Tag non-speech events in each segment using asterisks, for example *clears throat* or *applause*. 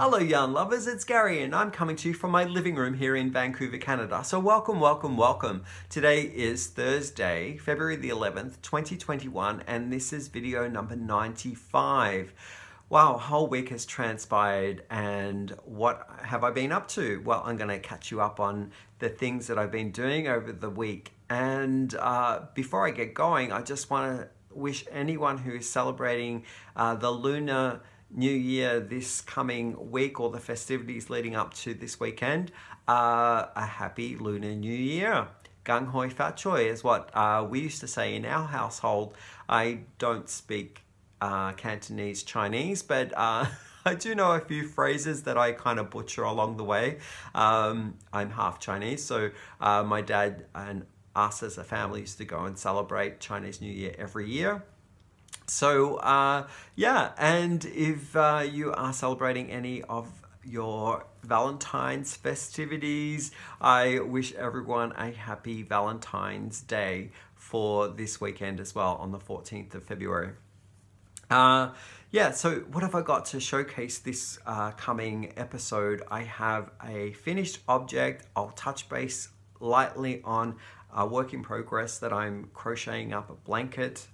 Hello yarn lovers, it's Gary and I'm coming to you from my living room here in Vancouver, Canada. So welcome, welcome, welcome. Today is Thursday, February the 11th, 2021 and this is video number 95. Wow, whole week has transpired and what have I been up to? Well, I'm going to catch you up on the things that I've been doing over the week. And uh, before I get going, I just want to wish anyone who is celebrating uh, the Lunar New Year this coming week or the festivities leading up to this weekend uh, a happy Lunar New Year. Gung hoi fat choi is what uh, we used to say in our household. I don't speak uh, Cantonese Chinese, but uh, *laughs* I do know a few phrases that I kind of butcher along the way. Um, I'm half Chinese, so uh, my dad and us as a family used to go and celebrate Chinese New Year every year. So uh, yeah, and if uh, you are celebrating any of your Valentine's festivities, I wish everyone a happy Valentine's Day for this weekend as well on the 14th of February. Uh, yeah, so what have I got to showcase this uh, coming episode? I have a finished object. I'll touch base lightly on a work in progress that I'm crocheting up a blanket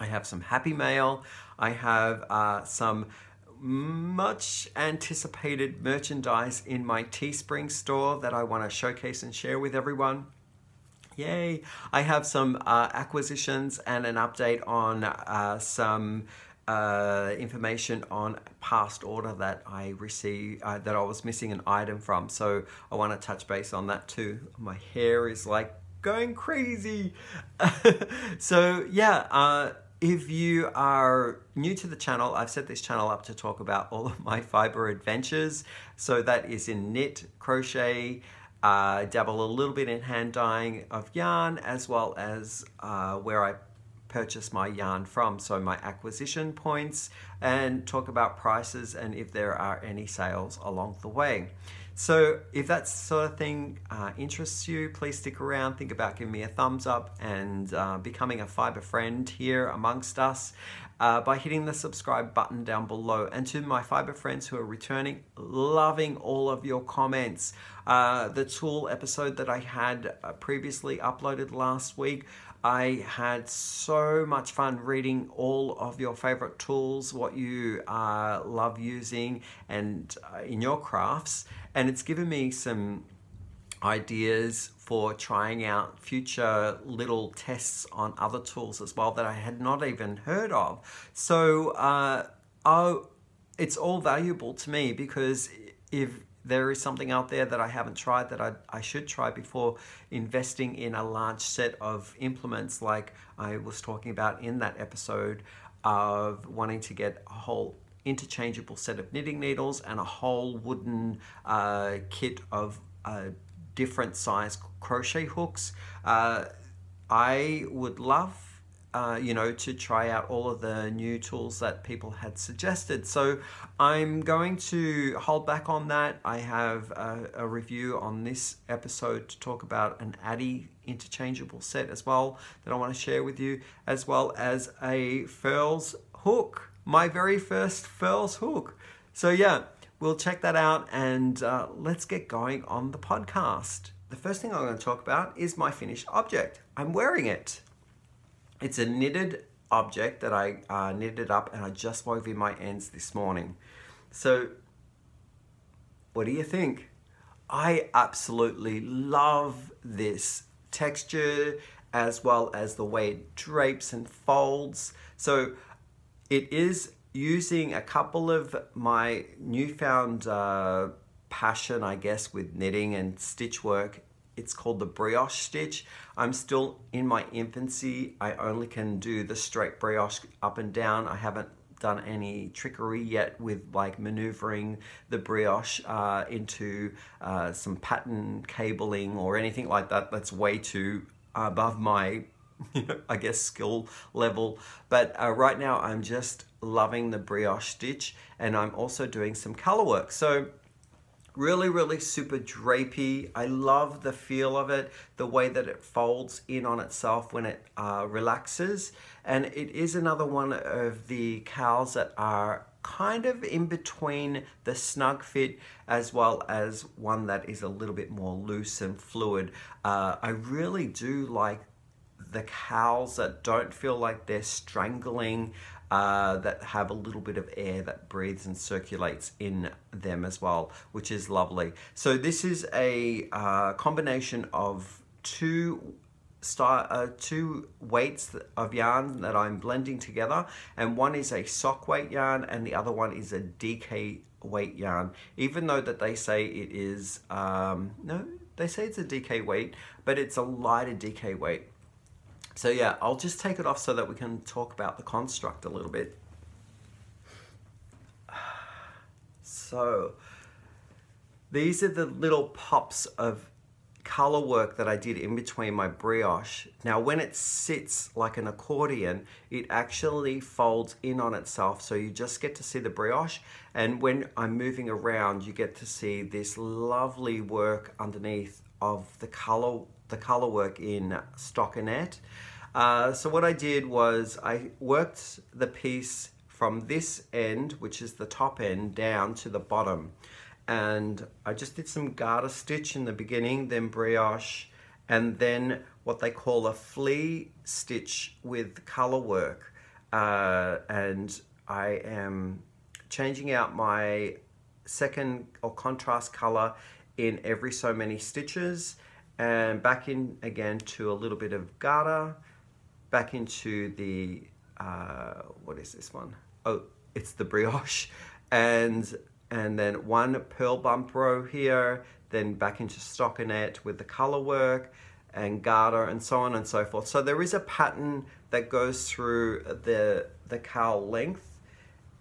I have some Happy Mail. I have uh, some much anticipated merchandise in my Teespring store that I want to showcase and share with everyone. Yay! I have some uh, acquisitions and an update on uh, some uh, information on past order that I received uh, that I was missing an item from. So I want to touch base on that too. My hair is like going crazy. *laughs* so yeah. Uh, if you are new to the channel, I've set this channel up to talk about all of my fiber adventures. So that is in knit, crochet, uh, dabble a little bit in hand dyeing of yarn, as well as uh, where I purchase my yarn from. So my acquisition points and talk about prices and if there are any sales along the way. So if that sort of thing uh, interests you, please stick around, think about giving me a thumbs up and uh, becoming a fiber friend here amongst us uh, by hitting the subscribe button down below. And to my fiber friends who are returning, loving all of your comments. Uh, the tool episode that I had uh, previously uploaded last week, I had so much fun reading all of your favorite tools, what you uh, love using and in your crafts. And it's given me some ideas for trying out future little tests on other tools as well that I had not even heard of. So uh, it's all valuable to me because if there is something out there that I haven't tried that I, I should try before investing in a large set of implements like I was talking about in that episode of wanting to get a whole interchangeable set of knitting needles and a whole wooden uh, kit of uh, different size crochet hooks. Uh, I would love uh, you know, to try out all of the new tools that people had suggested. So I'm going to hold back on that. I have a, a review on this episode to talk about an Addi interchangeable set as well that I want to share with you, as well as a Furls hook, my very first Furls hook. So yeah, we'll check that out and uh, let's get going on the podcast. The first thing I'm going to talk about is my finished object. I'm wearing it. It's a knitted object that I uh, knitted up and I just wove in my ends this morning. So what do you think? I absolutely love this texture as well as the way it drapes and folds. So it is using a couple of my newfound uh, passion, I guess, with knitting and stitch work it's called the brioche stitch. I'm still in my infancy. I only can do the straight brioche up and down. I haven't done any trickery yet with like maneuvering the brioche uh, into uh, some pattern cabling or anything like that. That's way too above my, you *laughs* know, I guess skill level. But uh, right now I'm just loving the brioche stitch and I'm also doing some color work. So Really, really super drapey. I love the feel of it, the way that it folds in on itself when it uh, relaxes. And it is another one of the cowls that are kind of in between the snug fit as well as one that is a little bit more loose and fluid. Uh, I really do like the cows that don't feel like they're strangling, uh, that have a little bit of air that breathes and circulates in them as well, which is lovely. So this is a uh, combination of two style, uh, two weights of yarn that I'm blending together and one is a sock weight yarn and the other one is a DK weight yarn even though that they say it is um, no they say it's a DK weight but it's a lighter DK weight so yeah I'll just take it off so that we can talk about the construct a little bit so these are the little pops of color work that I did in between my brioche. Now when it sits like an accordion, it actually folds in on itself so you just get to see the brioche and when I'm moving around you get to see this lovely work underneath of the color, the color work in stockinette. Uh, so what I did was I worked the piece from this end, which is the top end, down to the bottom and I just did some garter stitch in the beginning, then brioche, and then what they call a flea stitch with color work. Uh, and I am changing out my second or contrast color in every so many stitches and back in again to a little bit of garter, back into the, uh, what is this one? Oh, it's the brioche. *laughs* And and then one purl bump row here, then back into stockinette with the color work and garter and so on and so forth. So there is a pattern that goes through the, the cowl length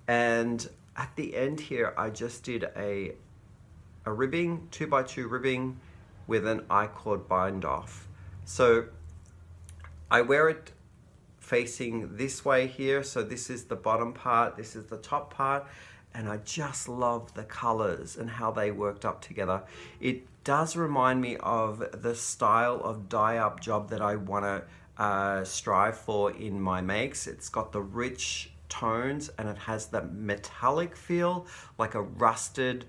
and at the end here I just did a, a ribbing, two by two ribbing with an I-cord bind off. So I wear it facing this way here. So this is the bottom part, this is the top part and I just love the colors and how they worked up together. It does remind me of the style of dye-up job that I want to uh, strive for in my makes. It's got the rich tones and it has that metallic feel, like a rusted,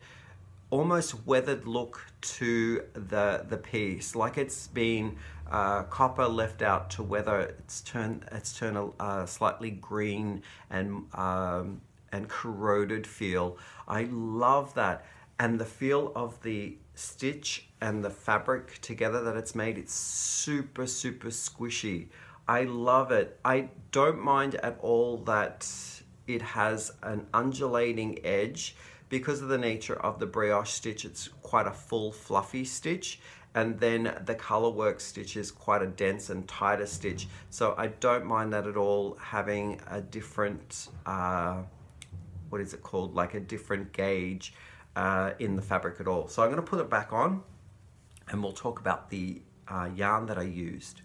almost weathered look to the the piece, like it's been uh, copper left out to weather. It's turned it's turned uh, slightly green and um, and corroded feel. I love that. And the feel of the stitch and the fabric together that it's made, it's super, super squishy. I love it. I don't mind at all that it has an undulating edge because of the nature of the brioche stitch. It's quite a full fluffy stitch and then the color work stitch is quite a dense and tighter stitch. So I don't mind that at all having a different uh, what is it called, like a different gauge uh, in the fabric at all. So I'm going to put it back on and we'll talk about the uh, yarn that I used.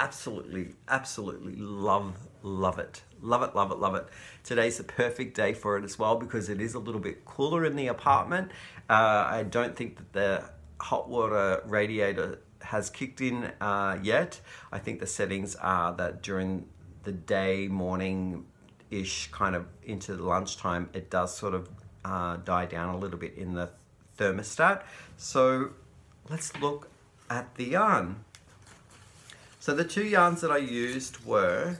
Absolutely, absolutely love, love it. Love it, love it, love it. Today's the perfect day for it as well because it is a little bit cooler in the apartment. Uh, I don't think that the hot water radiator has kicked in uh, yet. I think the settings are that during the day, morning, ish kind of into the lunchtime, it does sort of uh, die down a little bit in the thermostat. So let's look at the yarn. So the two yarns that I used were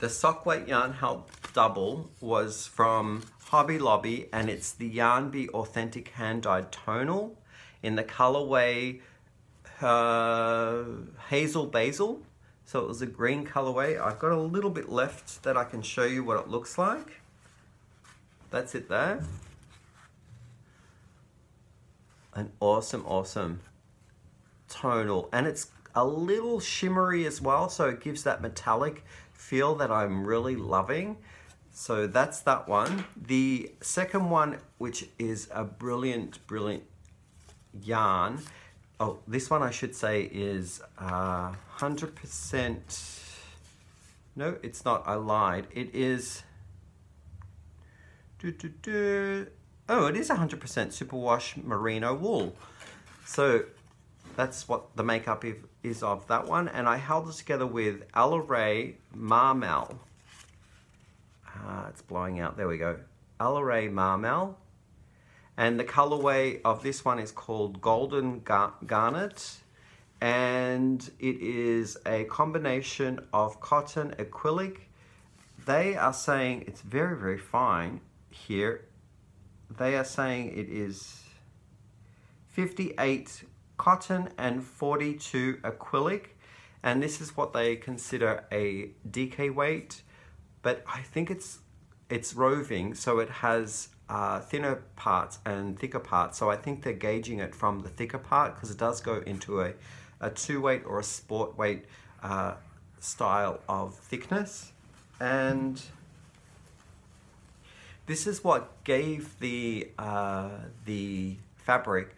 the sock weight yarn held double was from Hobby Lobby and it's the Yarn Bee Authentic Hand Dyed Tonal in the colorway uh, Hazel Basil. So it was a green colorway. I've got a little bit left that I can show you what it looks like. That's it there. An awesome, awesome tonal. And it's a little shimmery as well, so it gives that metallic feel that I'm really loving. So that's that one. The second one, which is a brilliant, brilliant yarn, oh, this one I should say is 100%, uh, no, it's not, I lied. It is, doo -doo -doo. oh, it is 100% superwash merino wool. So that's what the makeup is of that one. And I held it together with Alla Ray Marmel. uh, it's blowing out, there we go, Allaray Marmel. And the colorway of this one is called Golden Gar Garnet. And it is a combination of cotton acrylic. They are saying it's very, very fine here. They are saying it is 58 cotton and 42 acrylic. And this is what they consider a DK weight. But I think it's it's roving, so it has uh, thinner parts and thicker parts. So I think they're gauging it from the thicker part because it does go into a, a two weight or a sport weight uh, style of thickness. And this is what gave the, uh, the fabric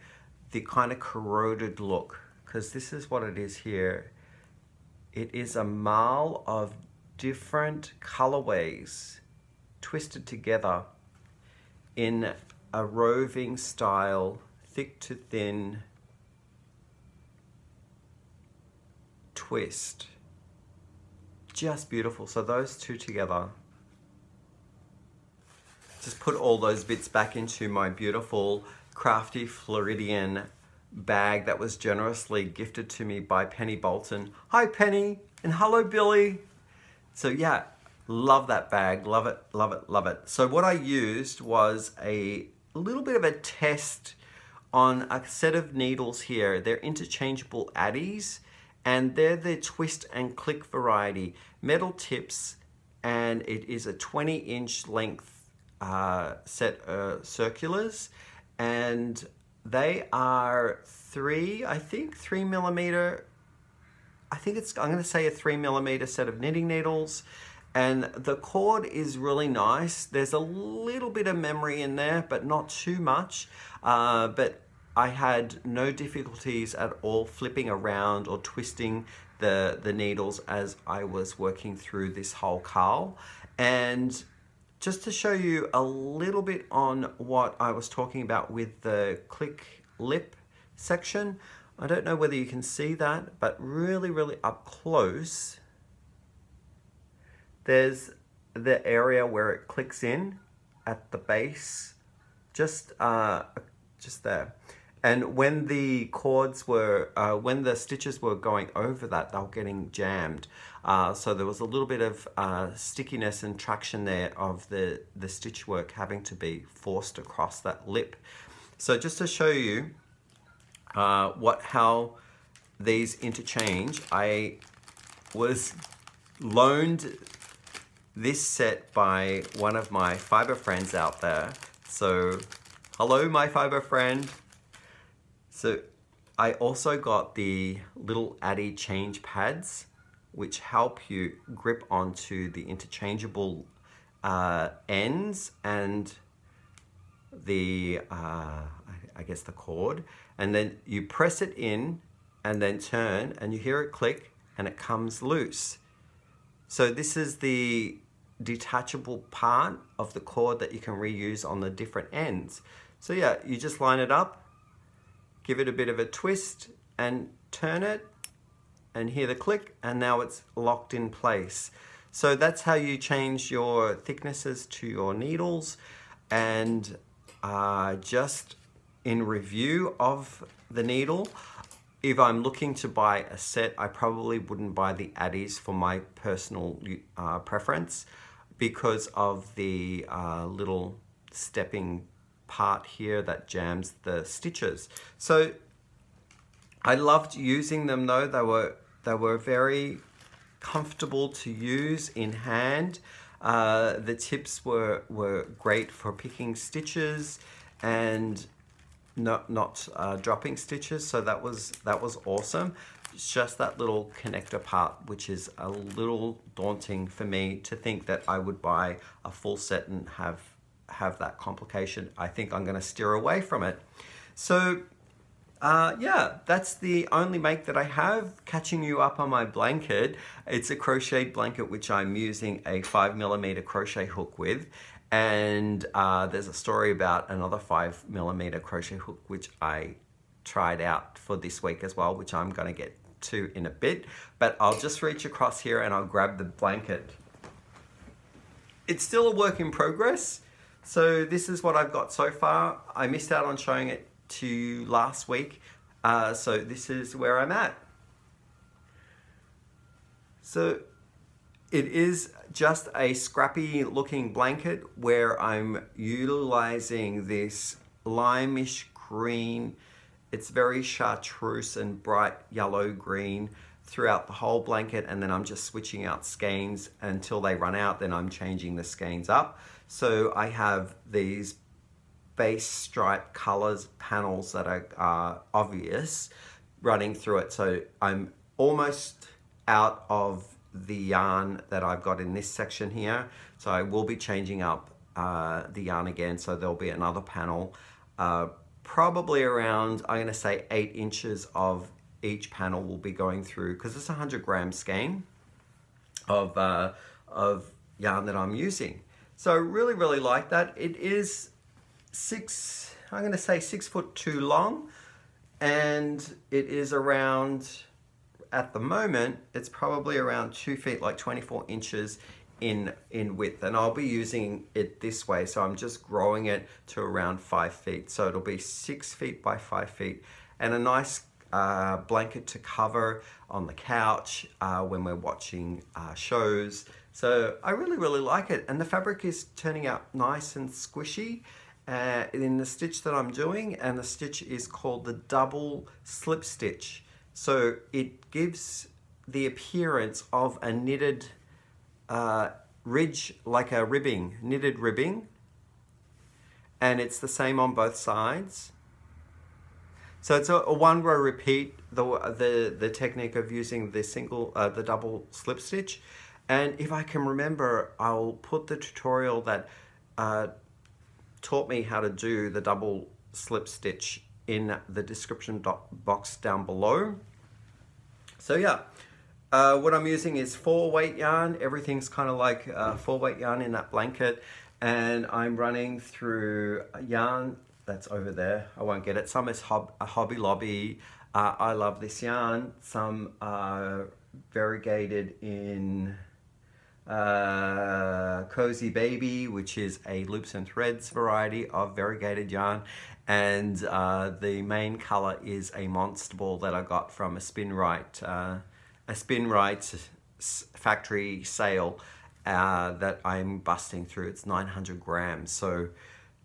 the kind of corroded look because this is what it is here. It is a marl of different colorways twisted together in a roving style, thick to thin twist. Just beautiful. So those two together. Just put all those bits back into my beautiful crafty Floridian bag that was generously gifted to me by Penny Bolton. Hi Penny and hello Billy. So yeah, Love that bag, love it, love it, love it. So what I used was a little bit of a test on a set of needles here. They're interchangeable Addies and they're the twist and click variety. Metal tips and it is a 20 inch length uh, set of circulars and they are three, I think, three millimeter, I think it's, I'm gonna say a three millimeter set of knitting needles and the cord is really nice. There's a little bit of memory in there, but not too much. Uh, but I had no difficulties at all flipping around or twisting the, the needles as I was working through this whole cowl. And just to show you a little bit on what I was talking about with the click lip section, I don't know whether you can see that, but really, really up close, there's the area where it clicks in at the base, just uh, just there. And when the cords were, uh, when the stitches were going over that, they were getting jammed. Uh, so there was a little bit of uh, stickiness and traction there of the, the stitch work having to be forced across that lip. So just to show you uh, what how these interchange, I was loaned this set by one of my fiber friends out there. So, hello my fiber friend. So, I also got the little Addi change pads which help you grip onto the interchangeable uh, ends and the, uh, I guess the cord. And then you press it in and then turn and you hear it click and it comes loose. So this is the detachable part of the cord that you can reuse on the different ends. So yeah, you just line it up, give it a bit of a twist and turn it and hear the click and now it's locked in place. So that's how you change your thicknesses to your needles and uh, just in review of the needle, if I'm looking to buy a set, I probably wouldn't buy the Addies for my personal uh, preference because of the uh, little stepping part here that jams the stitches. So I loved using them though. They were, they were very comfortable to use in hand. Uh, the tips were, were great for picking stitches and not not uh, dropping stitches so that was that was awesome it's just that little connector part which is a little daunting for me to think that I would buy a full set and have have that complication I think I'm gonna steer away from it so uh, yeah, that's the only make that I have. Catching you up on my blanket. It's a crocheted blanket which I'm using a 5 millimeter crochet hook with and uh, there's a story about another five millimeter crochet hook, which I tried out for this week as well, which I'm gonna get to in a bit. But I'll just reach across here and I'll grab the blanket. it's still a work in progress. So this is what I've got so far. I missed out on showing it to last week. Uh, so this is where I'm at. So it is just a scrappy looking blanket where I'm utilizing this limeish green. It's very chartreuse and bright yellow green throughout the whole blanket and then I'm just switching out skeins until they run out then I'm changing the skeins up so I have these base stripe colors panels that are obvious running through it so I'm almost out of the yarn that I've got in this section here so I will be changing up uh, the yarn again so there'll be another panel uh, probably around I'm gonna say eight inches of each panel will be going through because it's a 100 gram skein of, uh, of yarn that I'm using. So really, really like that. It is six, I'm going to say six foot two long and it is around, at the moment, it's probably around two feet, like 24 inches in, in width. And I'll be using it this way. So I'm just growing it to around five feet. So it'll be six feet by five feet and a nice uh, blanket to cover on the couch uh, when we're watching uh, shows. So I really, really like it. And the fabric is turning out nice and squishy uh, in the stitch that I'm doing. And the stitch is called the double slip stitch. So it gives the appearance of a knitted uh, ridge, like a ribbing, knitted ribbing. And it's the same on both sides. So it's a, a, one row repeat, the, the, the technique of using the single, uh, the double slip stitch. And if I can remember, I'll put the tutorial that uh, taught me how to do the double slip stitch in the description box down below. So yeah, uh, what I'm using is four weight yarn. Everything's kind of like uh, four weight yarn in that blanket. And I'm running through yarn that's over there. I won't get it. Some is Hob Hobby Lobby. Uh, I love this yarn. Some are variegated in uh, Cozy Baby, which is a loops and threads variety of variegated yarn. And uh, the main color is a monster ball that I got from a Spinrite, uh, a Spinrite factory sale uh, that I'm busting through. It's 900 grams. So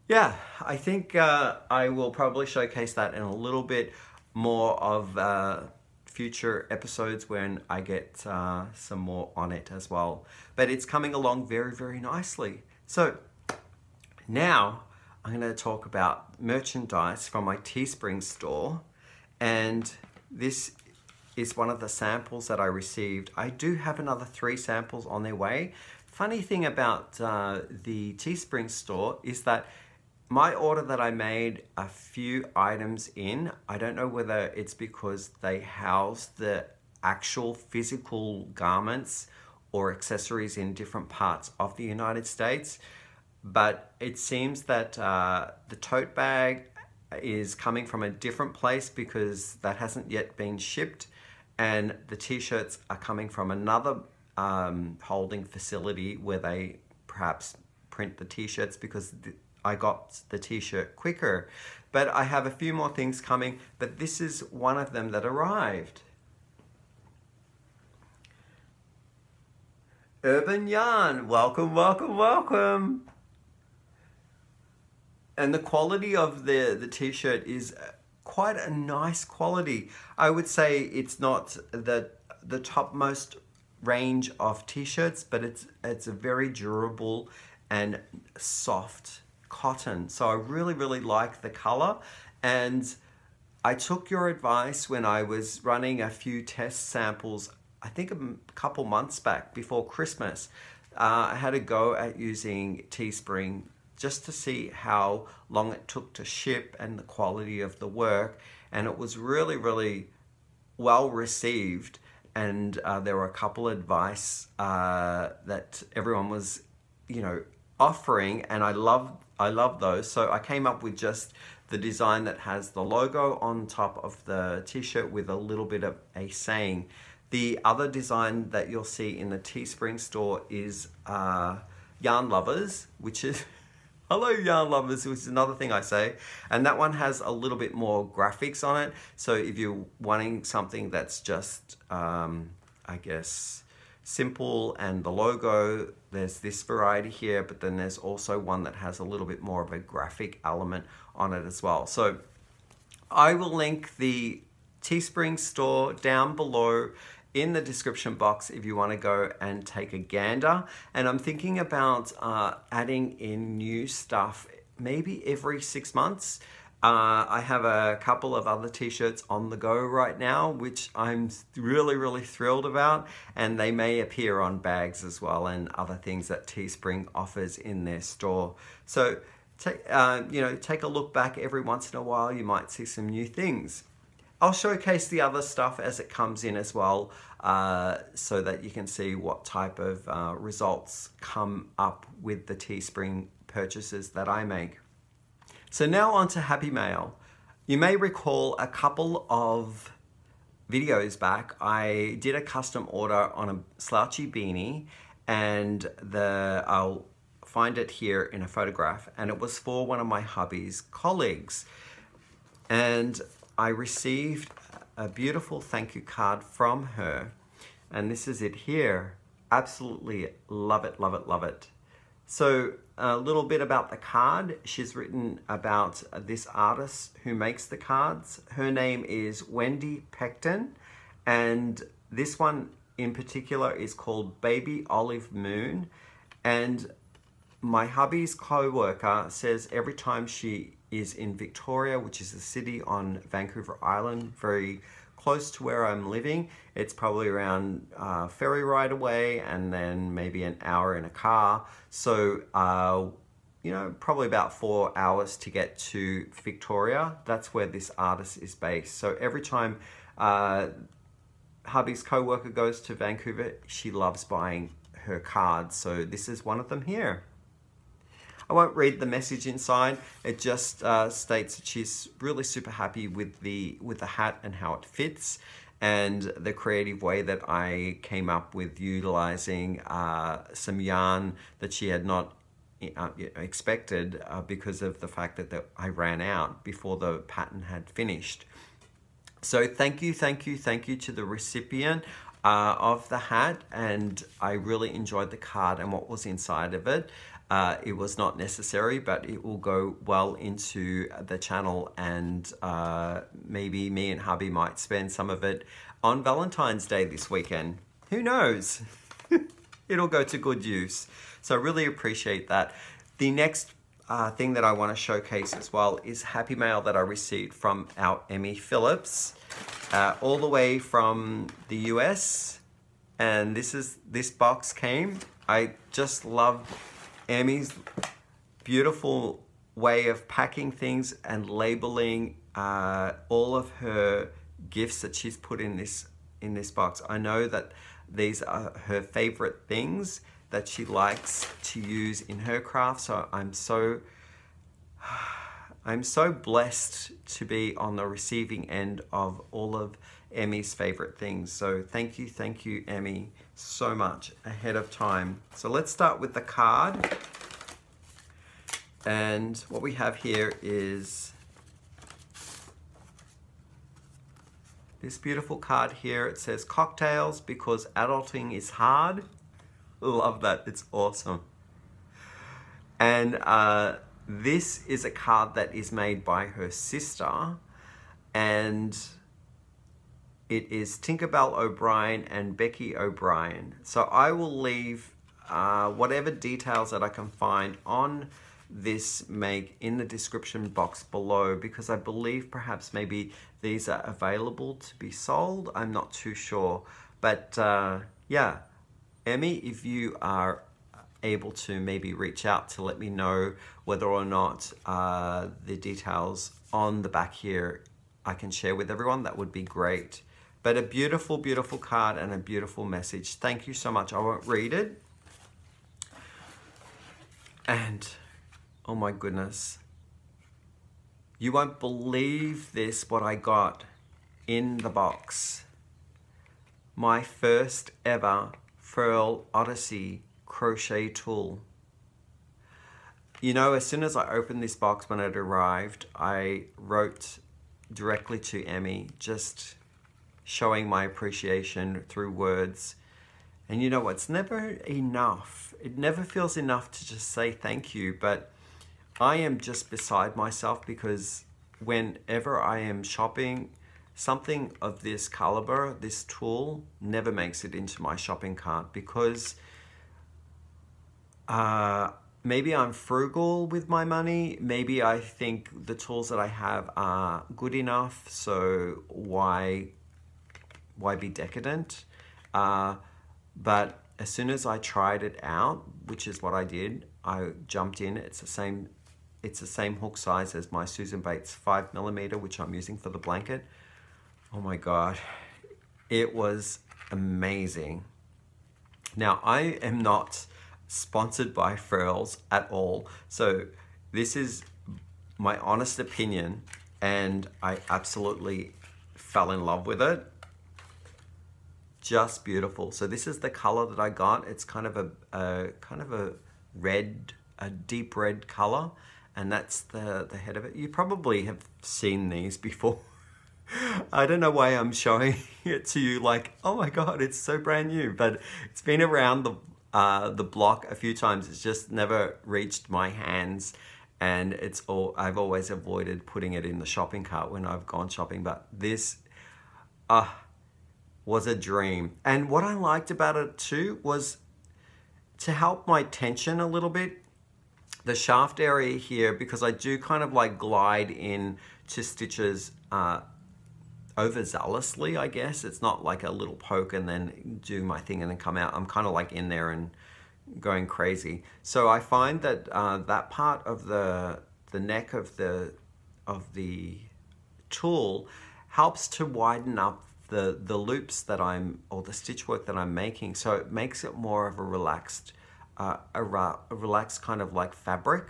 yeah, I think uh, I will probably showcase that in a little bit more of uh, future episodes when I get uh, some more on it as well. But it's coming along very, very nicely. So now I'm going to talk about merchandise from my Teespring store. And this is one of the samples that I received. I do have another three samples on their way. Funny thing about uh, the Teespring store is that my order that I made a few items in, I don't know whether it's because they house the actual physical garments or accessories in different parts of the United States, but it seems that uh, the tote bag is coming from a different place because that hasn't yet been shipped and the t-shirts are coming from another um, holding facility where they perhaps print the t-shirts because I got the t-shirt quicker. But I have a few more things coming, but this is one of them that arrived. Urban Yarn, welcome, welcome, welcome. And the quality of the, the t-shirt is quite a nice quality. I would say it's not the, the topmost range of t-shirts, but it's, it's a very durable and soft cotton. So I really, really like the color. And I took your advice when I was running a few test samples, I think a couple months back before Christmas. Uh, I had a go at using Teespring just to see how long it took to ship and the quality of the work. And it was really, really well received. And uh, there were a couple advice uh, that everyone was, you know, offering. And I love I love those. So I came up with just the design that has the logo on top of the t-shirt with a little bit of a saying. The other design that you'll see in the Teespring store is uh, Yarn Lovers, which is *laughs* Hello Yarn Lovers, which is another thing I say. And that one has a little bit more graphics on it. So if you're wanting something that's just, um, I guess, simple and the logo, there's this variety here, but then there's also one that has a little bit more of a graphic element on it as well. So I will link the Teespring store down below in the description box if you want to go and take a gander. And I'm thinking about uh, adding in new stuff maybe every six months. Uh, I have a couple of other t-shirts on the go right now, which I'm really, really thrilled about. And they may appear on bags as well and other things that Teespring offers in their store. So, take, uh, you know, take a look back every once in a while. You might see some new things. I'll showcase the other stuff as it comes in as well uh, so that you can see what type of uh, results come up with the Teespring purchases that I make. So now on to Happy Mail. You may recall a couple of videos back, I did a custom order on a slouchy beanie and the I'll find it here in a photograph and it was for one of my hubby's colleagues. And I received a beautiful thank you card from her and this is it here. Absolutely love it, love it, love it. So a little bit about the card. She's written about this artist who makes the cards. Her name is Wendy Pecton and this one in particular is called Baby Olive Moon and my hubby's co-worker says every time she is in Victoria, which is a city on Vancouver Island, very close to where I'm living. It's probably around uh, ferry ride away and then maybe an hour in a car. So, uh, you know, probably about four hours to get to Victoria. That's where this artist is based. So every time uh, hubby's co-worker goes to Vancouver, she loves buying her cards. So this is one of them here. I won't read the message inside. It just uh, states that she's really super happy with the with the hat and how it fits and the creative way that I came up with utilizing uh, some yarn that she had not uh, expected uh, because of the fact that the, I ran out before the pattern had finished. So thank you, thank you, thank you to the recipient uh, of the hat and I really enjoyed the card and what was inside of it. Uh, it was not necessary, but it will go well into the channel and uh, maybe me and hubby might spend some of it on Valentine's Day this weekend. Who knows? *laughs* It'll go to good use. So I really appreciate that. The next uh, thing that I want to showcase as well is Happy Mail that I received from our Emme Phillips, uh, all the way from the US. And this is this box came. I just love Emme's beautiful way of packing things and labeling uh, all of her gifts that she's put in this in this box. I know that these are her favorite things that she likes to use in her craft. So I'm so *sighs* I'm so blessed to be on the receiving end of all of Emme's favorite things. So thank you, thank you, Emme, so much ahead of time. So let's start with the card. And what we have here is this beautiful card here. It says cocktails because adulting is hard. Love that, it's awesome. And uh, this is a card that is made by her sister and it is Tinkerbell O'Brien and Becky O'Brien. So I will leave uh, whatever details that I can find on this make in the description box below because I believe perhaps maybe these are available to be sold. I'm not too sure. But uh, yeah, Emme, if you are able to maybe reach out to let me know whether or not uh, the details on the back here I can share with everyone, that would be great. But a beautiful, beautiful card and a beautiful message. Thank you so much. I won't read it. And, oh my goodness. You won't believe this, what I got in the box. My first ever Furl Odyssey crochet tool. you know, as soon as I opened this box when it arrived, I wrote directly to Emme, just showing my appreciation through words. And you know, it's never enough. It never feels enough to just say thank you, but I am just beside myself because whenever I am shopping, something of this caliber, this tool, never makes it into my shopping cart because uh, maybe I'm frugal with my money. Maybe I think the tools that I have are good enough. So why, why be decadent? Uh, but as soon as I tried it out, which is what I did, I jumped in. It's the same, it's the same hook size as my Susan Bates five millimeter, which I'm using for the blanket. Oh my God, it was amazing. Now I am not sponsored by Furls at all. So this is my honest opinion and I absolutely fell in love with it. Just beautiful. So this is the color that I got. It's kind of a, a kind of a red, a deep red color and that's the, the head of it. You probably have seen these *laughs* before. I don't know why I'm showing *laughs* it to you like, oh my God, it's so brand new, but it's been around the uh, the block a few times. It's just never reached my hands and it's all I've always avoided putting it in the shopping cart when I've gone shopping but this uh, was a dream and what I liked about it too was to help my tension a little bit the shaft area here because I do kind of like glide in to stitches uh, overzealously, I guess. It's not like a little poke and then do my thing and then come out. I'm kind of like in there and going crazy. So I find that uh, that part of the the neck of the of the tool helps to widen up the the loops that I'm or the stitch work that I'm making. So it makes it more of a relaxed uh, a, a relaxed kind of like fabric.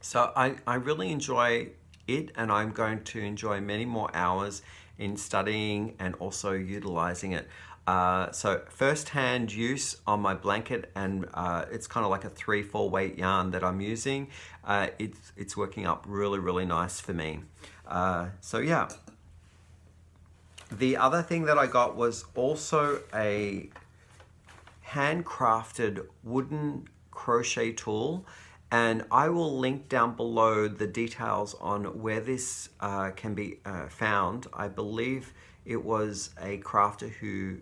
So I, I really enjoy it and I'm going to enjoy many more hours in studying and also utilizing it. Uh, so first-hand use on my blanket and uh, it's kind of like a three, four weight yarn that I'm using. Uh, it's, it's working up really, really nice for me. Uh, so yeah. The other thing that I got was also a handcrafted wooden crochet tool and I will link down below the details on where this uh, can be uh, found. I believe it was a crafter who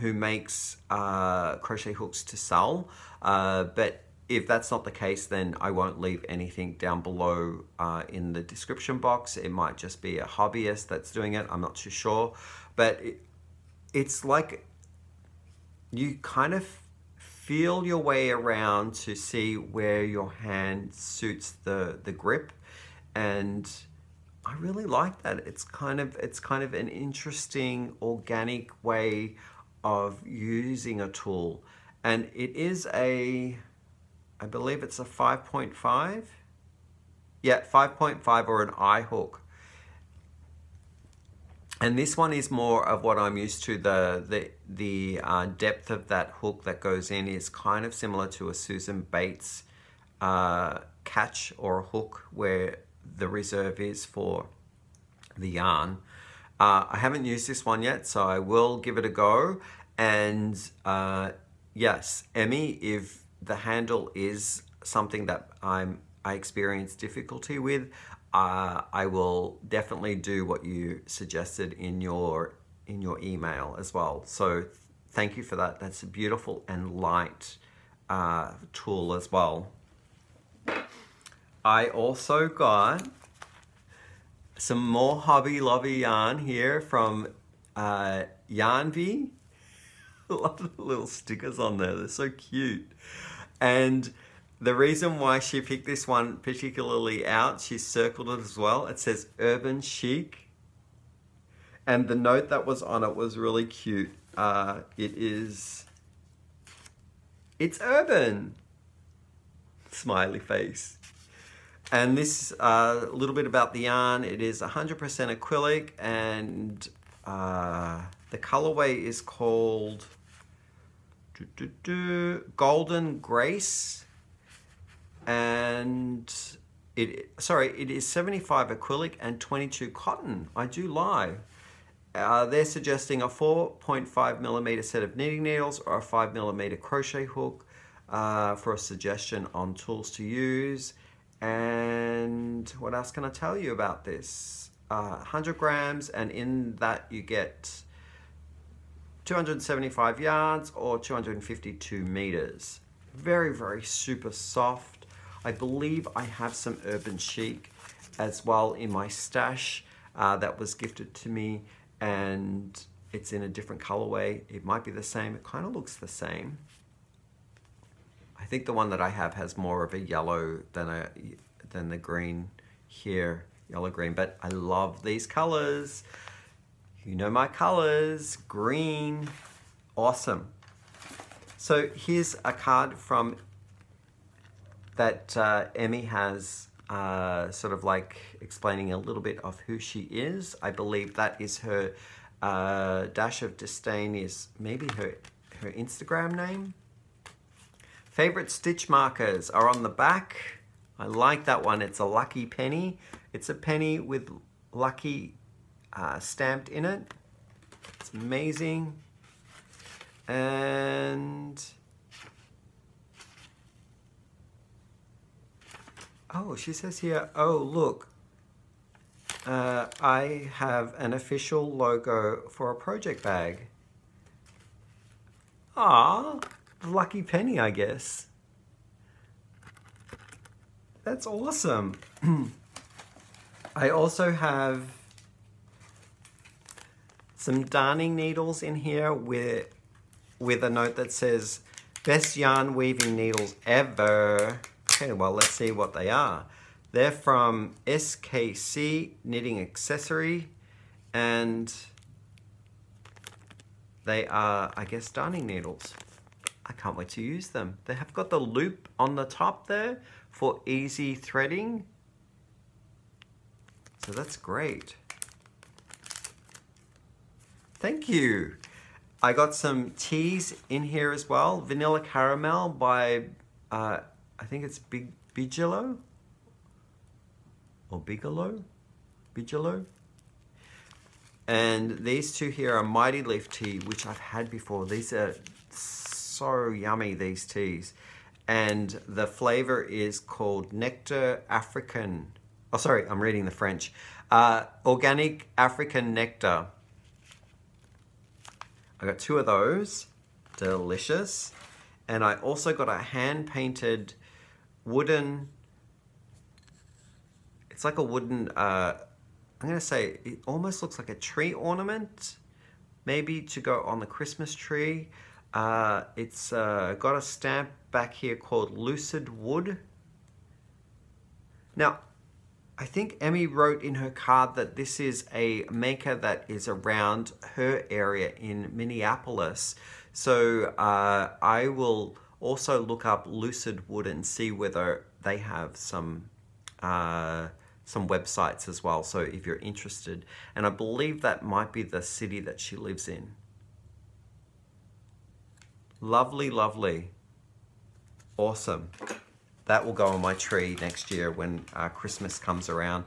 who makes uh, crochet hooks to sell, uh, but if that's not the case, then I won't leave anything down below uh, in the description box. It might just be a hobbyist that's doing it. I'm not too sure, but it, it's like you kind of feel your way around to see where your hand suits the, the grip. And I really like that. It's kind of, it's kind of an interesting organic way of using a tool. And it is a, I believe it's a 5.5. Yeah, 5.5 or an I hook. And this one is more of what I'm used to. The the the uh, depth of that hook that goes in is kind of similar to a Susan Bates uh, catch or a hook where the reserve is for the yarn. Uh, I haven't used this one yet, so I will give it a go. And uh, yes, Emme, if the handle is something that I'm I experience difficulty with, uh, I will definitely do what you suggested in your in your email as well. So thank you for that. That's a beautiful and light uh, tool as well. I also got some more Hobby Lobby yarn here from uh. A lot of little stickers on there. They're so cute. And the reason why she picked this one particularly out, she circled it as well. It says urban chic. And the note that was on it was really cute. Uh, it is, it's urban. Smiley face. And this, a uh, little bit about the yarn. It is 100% acrylic and uh, the colorway is called doo, doo, doo, Golden Grace and it sorry it is 75 acrylic and 22 cotton. I do lie. Uh, they're suggesting a 4.5 millimeter set of knitting needles or a 5 millimeter crochet hook uh, for a suggestion on tools to use. And what else can i tell you about this? Uh, 100 grams and in that you get 275 yards or 252 meters very very super soft I believe I have some Urban Chic as well in my stash uh, that was gifted to me and it's in a different colorway. It might be the same. It kind of looks the same. I think the one that I have has more of a yellow than a than the green here, yellow green. But I love these colors. You know my colors, green, awesome. So here's a card from that uh, Emme has uh, sort of like explaining a little bit of who she is. I believe that is her uh, dash of disdain is maybe her her Instagram name. Favorite stitch markers are on the back. I like that one. It's a lucky penny. It's a penny with lucky uh, stamped in it. It's amazing. And Oh, she says here, oh, look, uh, I have an official logo for a project bag. Ah, lucky penny, I guess. That's awesome. *clears throat* I also have some darning needles in here with, with a note that says, best yarn weaving needles ever. Okay, well, let's see what they are. They're from SKC Knitting Accessory, and they are, I guess, darning needles. I can't wait to use them. They have got the loop on the top there for easy threading. So that's great. Thank you. I got some teas in here as well. Vanilla Caramel by uh, I think it's Big Bigelow or Bigelow, Bigelow. And these two here are Mighty Leaf Tea, which I've had before. These are so yummy, these teas. And the flavor is called Nectar African. Oh, sorry, I'm reading the French. Uh, organic African Nectar. I got two of those. Delicious. And I also got a hand-painted wooden, it's like a wooden, uh, I'm to say it almost looks like a tree ornament, maybe to go on the Christmas tree. Uh, it's uh, got a stamp back here called Lucid Wood. Now, I think Emme wrote in her card that this is a maker that is around her area in Minneapolis. So uh, I will also look up Lucid Wood and see whether they have some uh, some websites as well. So if you're interested, and I believe that might be the city that she lives in. Lovely, lovely. Awesome. That will go on my tree next year when uh, Christmas comes around.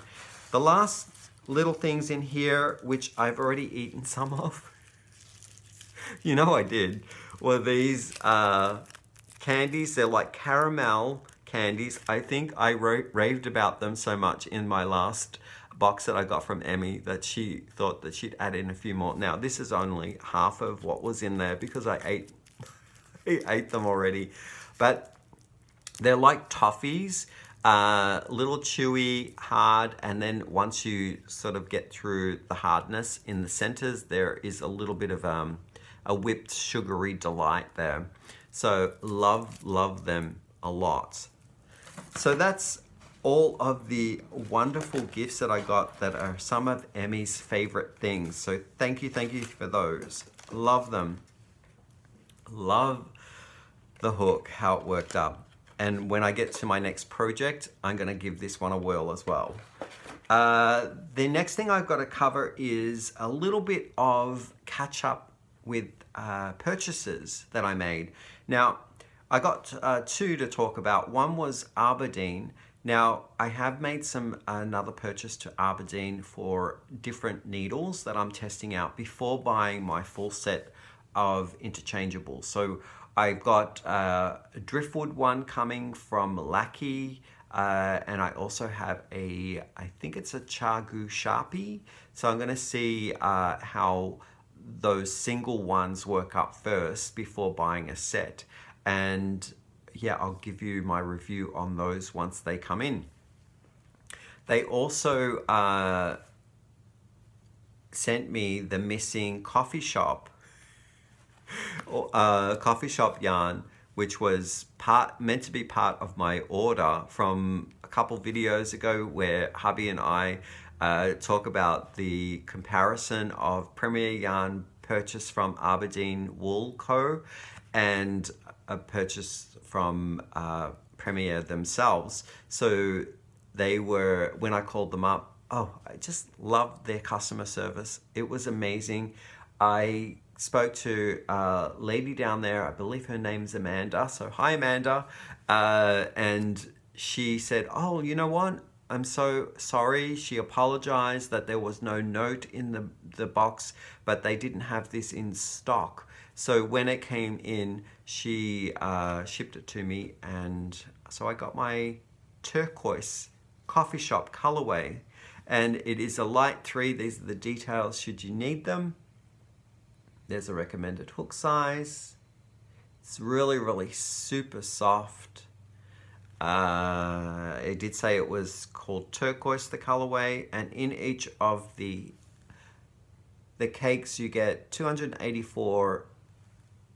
The last little things in here, which I've already eaten some of, *laughs* you know I did, were these uh, candies. They're like caramel candies. I think I raved about them so much in my last box that I got from Emme that she thought that she'd add in a few more. Now, this is only half of what was in there because I ate, *laughs* I ate them already. But they're like toffees, uh, little chewy, hard, and then once you sort of get through the hardness in the centers, there is a little bit of um, a whipped sugary delight there. So love, love them a lot. So that's all of the wonderful gifts that I got that are some of Emme's favorite things. So thank you, thank you for those. Love them. Love the hook, how it worked up. And when I get to my next project, I'm gonna give this one a whirl as well. Uh, the next thing I've got to cover is a little bit of catch up with uh, purchases that I made. Now, I got uh, two to talk about. One was Aberdeen. Now, I have made some another purchase to Aberdeen for different needles that I'm testing out before buying my full set of interchangeables. So I've got uh, a driftwood one coming from Lykke, uh, and I also have a, I think it's a ChiaoGoo Sharpie. So I'm gonna see uh, how those single ones work up first before buying a set. And yeah, I'll give you my review on those once they come in. They also uh, sent me the missing coffee shop, uh, coffee shop yarn, which was part meant to be part of my order from a couple videos ago where hubby and I uh, talk about the comparison of Premier Yarn purchase from Aberdeen Wool Co. and a purchase from uh, Premier themselves. So they were, when I called them up, oh, I just loved their customer service. It was amazing. I spoke to a lady down there, I believe her name's Amanda. So, hi, Amanda. Uh, and she said, oh, you know what? I'm so sorry. She apologized that there was no note in the, the box, but they didn't have this in stock. So when it came in, she uh, shipped it to me, and so I got my turquoise coffee shop colorway. And it is a light three. These are the details should you need them. There's a recommended hook size. It's really, really super soft. Uh, it did say it was called turquoise, the colorway, and in each of the the cakes you get 284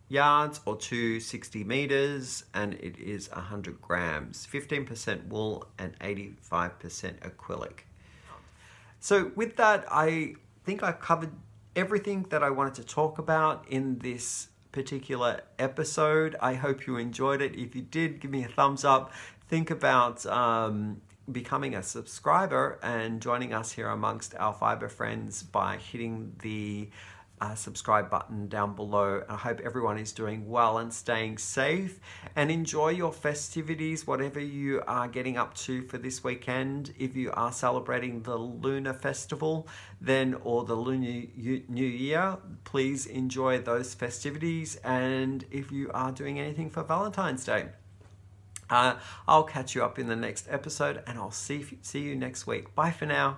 yards or 260 meters and it is 100 grams 15% wool and 85% acrylic so with that I think I covered everything that I wanted to talk about in this particular episode. I hope you enjoyed it. If you did give me a thumbs up. Think about um, becoming a subscriber and joining us here amongst our fiber friends by hitting the uh, subscribe button down below. I hope everyone is doing well and staying safe and enjoy your festivities, whatever you are getting up to for this weekend. If you are celebrating the Lunar Festival, then or the Lunar New Year, please enjoy those festivities. And if you are doing anything for Valentine's Day, uh, I'll catch you up in the next episode and I'll see, see you next week. Bye for now.